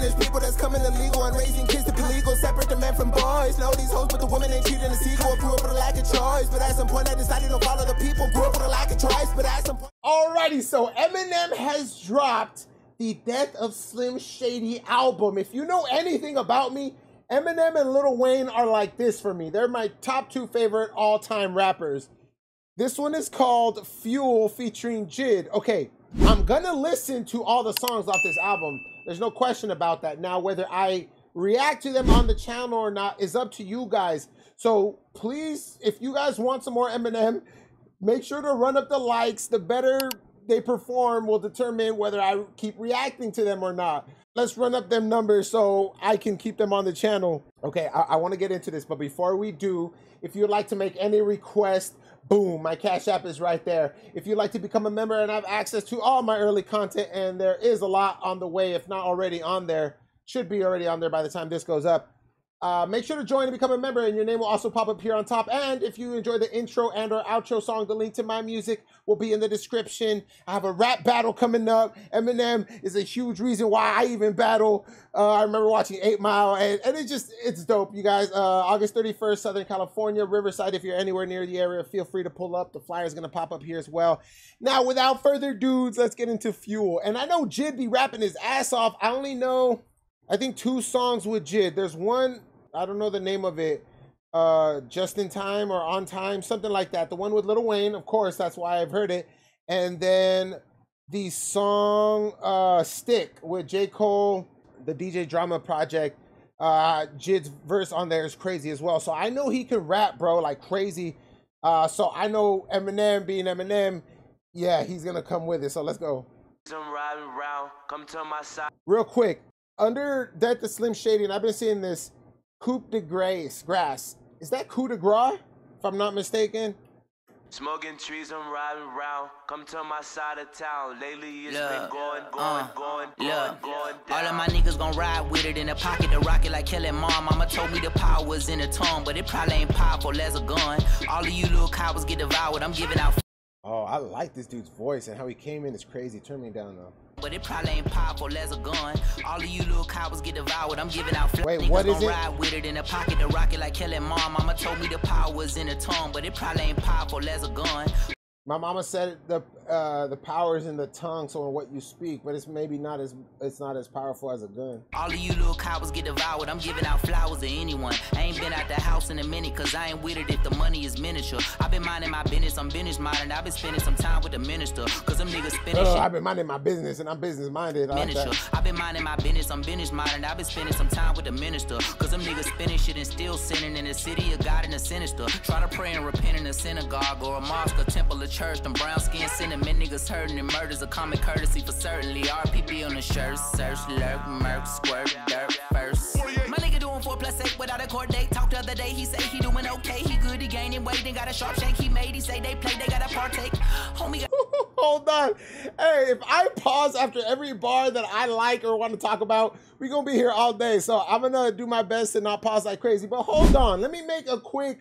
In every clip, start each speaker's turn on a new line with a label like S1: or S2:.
S1: There's people that's coming illegal and raising kids to be legal. Separate the men from boys. Know these hoes, but the women ain't treating the sequel. Grew up with a lack of choice, but at some point I decided to follow the people. Grew up with a lack of choice, but at some point.
S2: Alrighty, so Eminem has dropped the Death of Slim Shady album. If you know anything about me, Eminem and Lil Wayne are like this for me. They're my top two favorite all time rappers. This one is called Fuel featuring JID. Okay, I'm gonna listen to all the songs off this album. There's no question about that. Now, whether I react to them on the channel or not is up to you guys. So please, if you guys want some more Eminem, make sure to run up the likes. The better they perform will determine whether I keep reacting to them or not. Let's run up them numbers so I can keep them on the channel. Okay, I, I want to get into this, but before we do, if you'd like to make any request, boom, my Cash App is right there. If you'd like to become a member and have access to all my early content, and there is a lot on the way, if not already on there, should be already on there by the time this goes up. Uh, make sure to join and become a member, and your name will also pop up here on top. And if you enjoy the intro and or outro song, the link to my music will be in the description. I have a rap battle coming up. Eminem is a huge reason why I even battle. Uh, I remember watching Eight Mile, and, and it's just it's dope, you guys. Uh, August 31st, Southern California, Riverside. If you're anywhere near the area, feel free to pull up. The flyer is gonna pop up here as well. Now, without further dudes, let's get into Fuel. And I know JID be rapping his ass off. I only know. I think two songs with JID. There's one I don't know the name of it. Uh, just in time or on time, something like that. The one with Lil Wayne, of course, that's why I've heard it. And then the song uh, "Stick" with J. Cole, the DJ Drama Project. Uh, JID's verse on there is crazy as well. So I know he can rap, bro, like crazy. Uh, so I know Eminem being Eminem, yeah, he's gonna come with it. So let's go. Real quick, under Death to Slim Shady, and I've been seeing this Coup de Grace, grass. Is that coup de grace? If I'm not mistaken.
S3: Smoking trees, I'm riding around. Come to my side of town. Lately it's look, been going, going, uh, going, going, look, going down. All of my niggas gon' ride with it in the pocket, the rocket like killing mom. Mama told me the power was in the tongue, but it probably ain't powerful as a gun. All of you little cowards get devoured. I'm giving out.
S2: Oh, I like this dude's voice and how he came in is crazy. Turn me down though.
S3: But it probably ain't powerful as a gun. All of you little cowards get devoured. I'm giving out
S2: Wait, what is it?
S3: ride with it in the pocket, the rocket like killing mom. Mama told me the power was in the tongue, but it probably ain't powerful as a gun.
S2: My mama said the uh, the power is in the tongue, so in what you speak, but it's maybe not as it's not as powerful as a gun.
S3: All of you little cowards get devoured. I'm giving out flowers to anyone. I ain't been out the house in a minute, cause I ain't with it if the money is miniature. I've been minding my business, I'm business minded. I've been spending some time with the minister, cause them niggas spending uh,
S2: I've been minding my business and I'm business minded.
S3: Miniature. I've been minding my business, I'm business minded. I've been spending some time with the minister, cause them niggas spending shit and still sinning in the city of God and the sinister. Try to pray and repent in a synagogue or a mosque, a temple, a church, them brown skin sentiment, niggas hurting and murders a common courtesy for certainly. RPP on the shirt, search, lurk, murk, squirt, dirt first. My nigga doing four plus eight without a court date. Talk the other day, he say he doing okay. He good, he gaining weight, and got a sharp shank he made. He say they play, they gotta partake. Homie got
S2: Hold on. Hey, if I pause after every bar that I like or want to talk about, we gonna be here all day. So I'm gonna do my best to not pause like crazy. But hold on, let me make a quick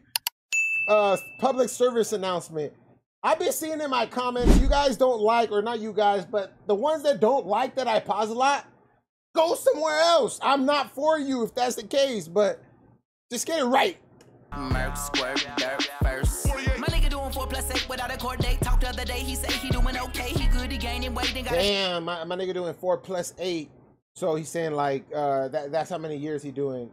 S2: uh public service announcement. I've been seeing in my comments, you guys don't like, or not you guys, but the ones that don't like that I pause a lot, go somewhere else. I'm not for you if that's the case, but just get it right.
S3: Merc squirt dirt first. My nigga doing four plus eight without a court date. Talked the other day, he say he doing okay. He good, he gaining weight. Got
S2: Damn, my, my nigga doing four plus eight. So he's saying like uh, that that's how many years he doing.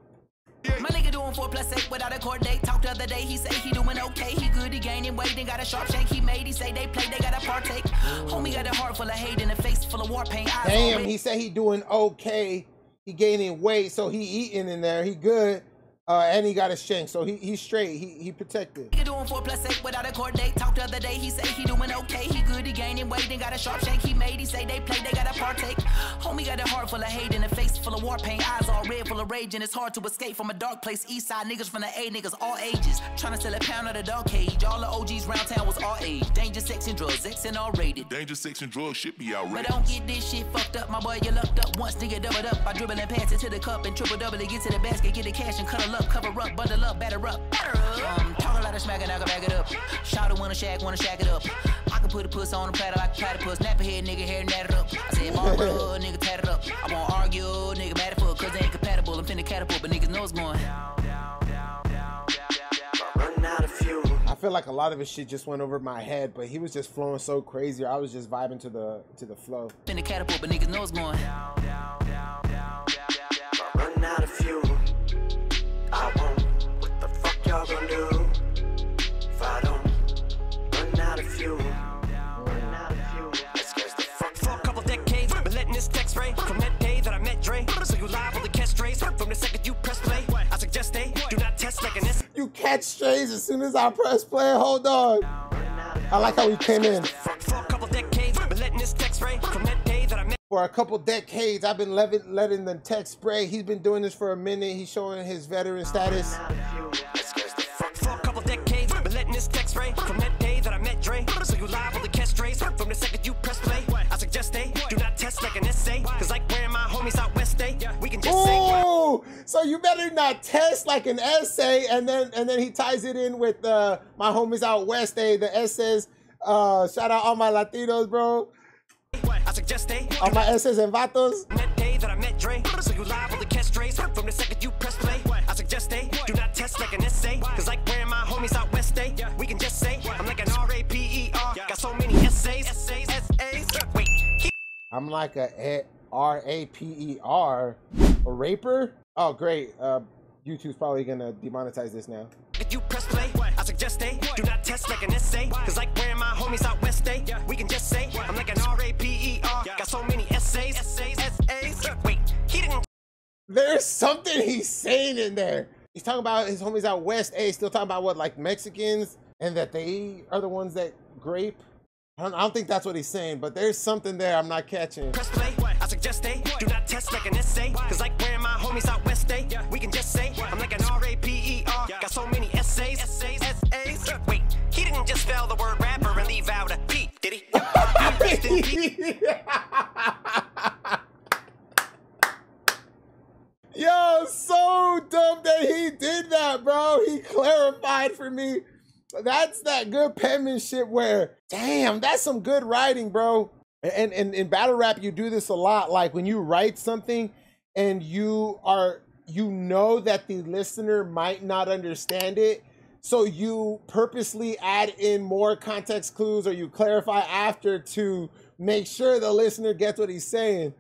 S3: My nigga doing four plus eight without a court date. Talked the other day, he say he doing okay. He good, he gaining weight, and got a sharp shank he made. He say they play, they gotta partake. Homie got a heart full of hate and a face full of war paint.
S2: Damn, he said he doing okay. He gaining weight, so he eating in there. He good. Uh, and he got his shank, so he he's straight. He he protected.
S3: He doing four plus eight without a court date. Talked the other day, he say he doing okay. He good, he gaining weight, and got a sharp shank he made. He say they play, they gotta partake. Homie got a heart full of hate and a face full of war paint. Eyes all red, full of rage, and it's hard to escape from a dark place. East side niggas from the A niggas all ages. Trying to sell a pound of the dog cage. All the OGs round town was all age. Danger, sex, and drugs, X and all rated.
S4: Danger, sex, and drugs should be outrageous.
S3: But don't get this shit fucked up, my boy. You lucked up once, nigga doubled up. I dribble and pass it to the cup and triple double it. Get to the basket, get the cash and cuddle up, cover up, bundle up, batter up. Batter up. Um, talk a lot of smack and I can back it up. Shout it wanna wanna shack it up. I can put a puss on the platter like a platypus. Nap a head, nigga, hair, nat it up. I said, ball, nigga, tat it up. I won't argue, nigga, mad at catapult, but niggas know it's going.
S5: Run out of fuel.
S2: I feel like a lot of his shit just went over my head, but he was just flowing so crazy. I was just vibing to the to the flow.
S3: Catapult, but niggas know it's going.
S5: Run the
S6: second you press play. I suggest they do not test like an
S2: You catch strays as soon as I press play. Hold on. I like how he came in.
S6: For a couple decades, been letting this text ray from that day that I met.
S2: For a couple decades, I've been letting, letting the tech spray. He's been doing this for a minute. He's showing his veteran status.
S5: Let's get the fuck
S6: For a couple decades, been letting this text ray from that day that I met Dre. So you liable to catch strays from the second you press play. I suggest they do not test like an essay. Cause like where my homies out
S2: so you better not test like an essay, and then and then he ties it in with uh, my homies out west. They the essays. Uh, shout out all my Latinos, bro.
S6: I suggest they
S2: All my essays and vatos.
S6: that day that I met Dre. So you liable to catch strays from the second you press play. I suggest they do not test like an essay. Cause like where my homies out west day, we can just say I'm like an R-A-P-E-R. Got so many essays, essays, essays. Wait,
S2: I'm like a a- R A P E R, a raper. Oh, great. Uh, YouTube's probably gonna demonetize this now.
S6: If you press play, I suggest they do not test like an essay. Cause like where my homies out west day, we can just say I'm like an R-A-P-E-R. Got so many essays, essays, essays. Wait, he didn't
S2: There's something he's saying in there. He's talking about his homies out west. Hey, still talking about what like Mexicans and that they are the ones that grape. I don't, I don't think that's what he's saying, but there's something there I'm not catching.
S6: press play. I suggest they do not test like an essay. Cause like where my homies out west day, we can just say I'm like an R-A-P-E-R. Got so many essays, essays, essays. Wait, he didn't just spell the word rapper and leave out a P, did he? Rest in peace.
S2: Yo, so dumb that he did that, bro. He clarified for me. That's that good penmanship where, damn, that's some good writing, bro. And, and in battle rap, you do this a lot. Like when you write something and you are, you know that the listener might not understand it. So you purposely add in more context clues or you clarify after to make sure the listener gets what he's saying.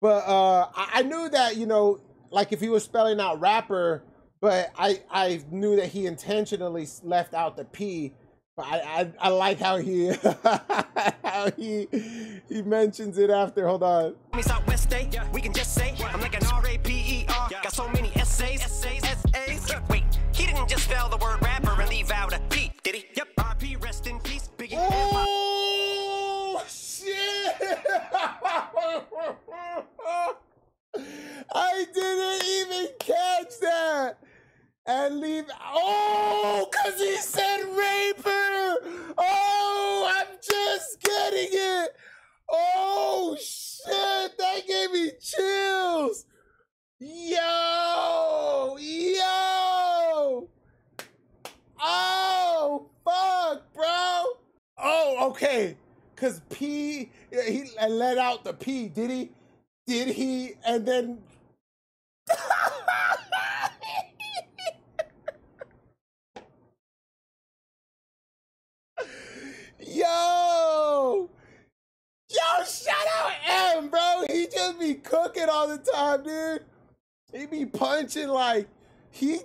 S2: But uh, I, I knew that you know, like if he was spelling out rapper, but I I knew that he intentionally left out the P. I I, I like how he how he he mentions it after. Hold on.
S6: we can just say I'm like an R-A-P-E-R. Got so many essays, essays, essays. Wait, he didn't just spell the word rapper and leave out a P, did he? Yep, R.P. Rest in peace, Biggie.
S2: Oh shit! I didn't even catch that. And leave. Oh, cause he said raper. Oh, I'm just getting it. Oh shit! That gave me chills. Yo, yo. Oh, fuck, bro. Okay. Cause P, he let out the P. Did he? Did he? And then. Yo, yo, shout out M, bro. He just be cooking all the time, dude. He be punching like he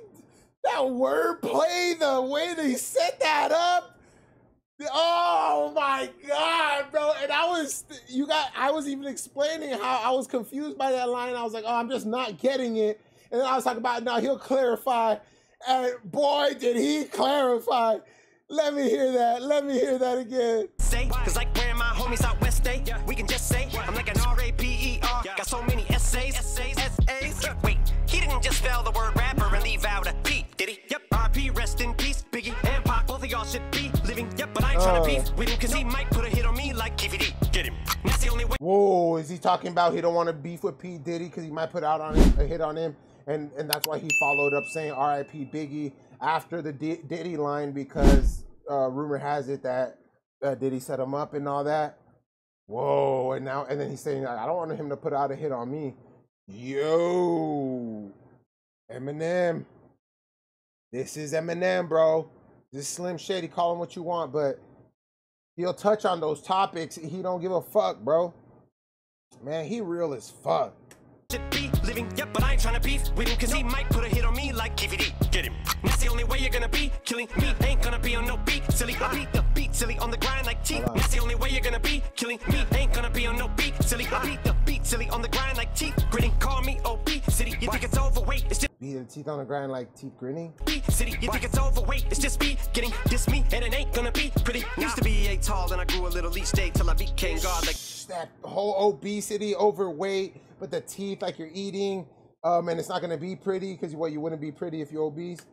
S2: that wordplay, the way they set that up. Oh my god, bro! And I was, you got, I was even explaining how I was confused by that line. I was like, oh, I'm just not getting it. And then I was talking about, now he'll clarify. And boy, did he clarify! Let me hear that. Let me hear that again.
S6: say Cause like where my homies out west day We can just say I'm like an R-A-P-E-R Got so many essays, essays, essays Wait, he didn't just spell the word rapper and leave out a P, Yep, but I ain't tryna
S2: Uh.
S6: beef with him Cause he might put a hit on me like Keefe D Get him That's the only way
S2: Whoa, is he talking about he don't want to beef with P Diddy because he might put out on a hit on him, and and that's why he followed up saying R.I.P. Biggie after the D- Diddy line because uh, rumor has it that uh, Diddy set him up and all that. Whoa, and now and then he's saying I don't want him to put out a hit on me. Yo, Eminem. This is Eminem, bro. This is Slim Shady. Call him what you want, but he'll touch on those topics. He don't give a fuck, bro. Man, he real as fuck.
S6: living, yep, but I ain't tryna beef with him, cause he might put a hit on me like Keefe D. Get him. That's the only way you're gonna be killing me. Ain't gonna be on no beat, silly. I beat the silly, on the grind like teeth. That's the only way you're gonna be killing me. Ain't gonna be on no beat, silly. I beat the beat, silly, on the grind like teeth. Grinning, call me OP, city. You think it's overweight? It's just
S2: Beat the teeth on the grind like teeth grinning.
S6: city. You think it's overweight? It's just me getting this me, and it ain't gonna be pretty. Used to be eight tall, and I grew a little each day till I became God. Like
S2: that whole obesity, overweight, but the teeth like you're eating, um, and it's not gonna be pretty because what you wouldn't be pretty if you're obese.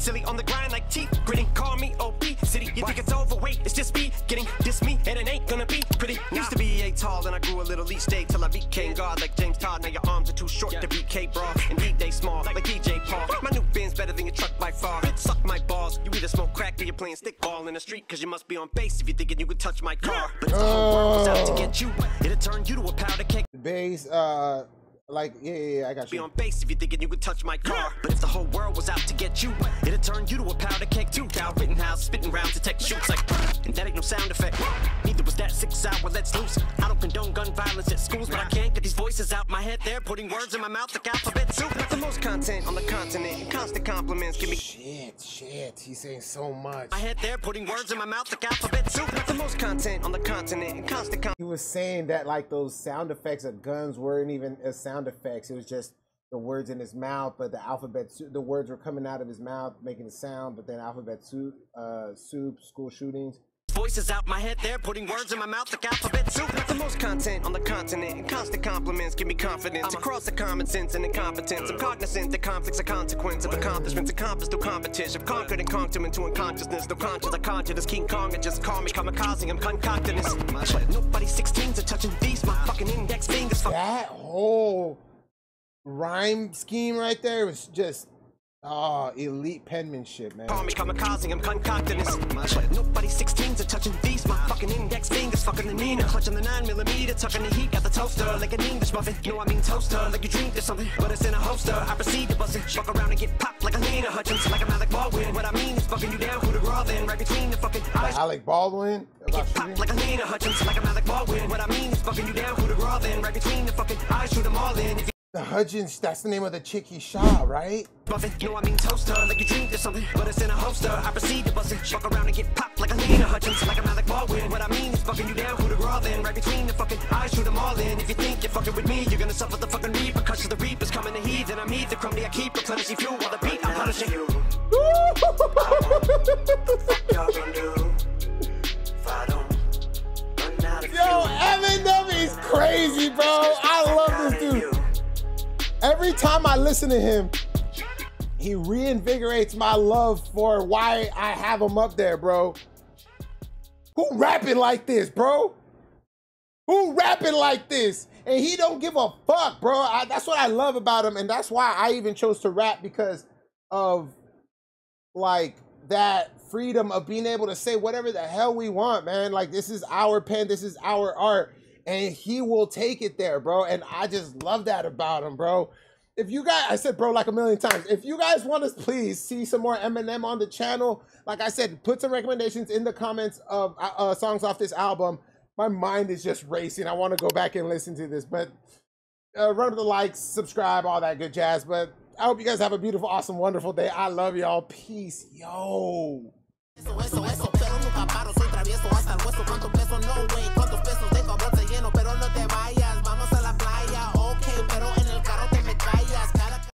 S6: I beat the beat, silly, on the grind like teeth. Gritting, call me OP, city. You think it's overweight? It's just me getting this me, and it ain't gonna be pretty. Used to be a tall, and I grew a little each day till I became God. Like James Todd, now your arms are too short to be K bra. Indeed, they small, like DJ Paul. My new Benz better than your truck by far. Suck my balls. You either smoke crack or you're playing stickball in the street, cause you must be on base if you're thinking you could touch my car. But if the whole world was out to get you, it'll turn you to a powder keg.
S2: Bass, uh, like yeah, yeah, yeah I got
S6: Be
S2: you.
S6: on base if you're thinking you could touch my car. But if the whole world was out to get you, it'd turn you to a powder keg too. Kyle Rittenhouse spitting rounds to tech shoots like, and that ain't no sound effect. Neither was that six hour let's loose. I don't condone gun violence at schools, but I can't get these voices out my head. They're putting words in my mouth like alphabet soup. Not the most content on the continent. Constant compliments give me.
S2: Shit, shit, he's saying so much.
S6: My head there, putting words in my mouth like alphabet soup. Not the most content on the continent. Constant com-
S2: He was saying that like those sound effects of guns weren't even as sound effects. It was just the words in his mouth, but the alphabet soup, the words were coming out of his mouth making a sound, but then alphabet soup, uh, soup, school shootings.
S6: Voices out my head, they're putting words in my mouth like alphabet soup. Not the most content on the continent, and constant compliments give me confidence across the common sense and incompetence. I'm cognizant that conflicts are consequence of accomplishments accomplished through competition. Conquered and conked him into unconsciousness. No conscious, I conjured as King Kong and just call me kamikaze. I'm concocting this. Oh, but nobody 16s are touching these. My fucking index fingers.
S2: That whole rhyme scheme right there was just oh elite penmanship, man.
S6: Call me kamikaze, I'm concocting this. Nobody 16s are touching these. My fucking index fingers, fucking the Nina. Clutching the 9 millimeter, tucking the heat. Got the toaster like an English muffin. You No, I mean toaster, like you dreamed of something. But it's in a holster. I proceed to bust it. Fuck around and get popped like Halyna Hutchins. Like I'm Alec Baldwin. What I mean is fucking you down, who the raw then. Right between the fucking eyes.
S2: Alec Baldwin
S6: Get popped like Halyna Hutchins. Like I'm Alec Baldwin. What I mean is fucking you down, who the raw then. Right between the fucking eyes, shoot them all in. If you
S2: The Hudgens, that's the name of the chick he shot, right?
S6: Muffin, no, I mean toaster, like you dreamed of something, but it's in a holster. I proceed to bust it, fuck around and get popped like Halyna Hutchins, like I'm Alec Baldwin. What I mean is fucking you down, who the raw then, right between the fucking eyes, shoot them all in. If you think you're fucking with me, you're gonna suffer the fucking repercussions. The reapers coming to heed, and I'm the crumbly, I keep replenishing fuel while the beat I'm punishing.
S5: you. Y'all gonna do if I don't run out of
S2: Yo, Eminem is crazy, bro. I love this dude. Every time I listen to him, he reinvigorates my love for why I have him up there, bro. Who rapping like this, bro? Who rapping like this? And he don't give a fuck, bro. I, that's what I love about him, and that's why I even chose to rap because of like that freedom of being able to say whatever the hell we want, man. Like this is our pen, this is our art, and he will take it there, bro. And I just love that about him, bro. If you guys, I said, bro, like a million times. If you guys want to please see some more Eminem on the channel, like I said, put some recommendations in the comments of uh, uh songs off this album. My mind is just racing. I want to go back and listen to this, but uh, run up the likes, subscribe, all that good jazz. But I hope you guys have a beautiful, awesome, wonderful day. I love y'all. Peace, yo.
S1: Eso, eso, eso, pero nunca paro, soy travieso hasta el hueso, cuánto peso, no way.